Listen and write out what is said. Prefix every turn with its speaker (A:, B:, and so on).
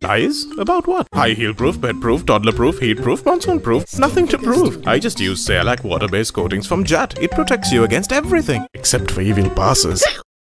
A: Lies? About what? High heel proof, bed proof, toddler proof, heat proof, monsoon proof. Nothing to prove. I just use Cealac water based coatings from Jat. It protects you against everything. Except for evil passes.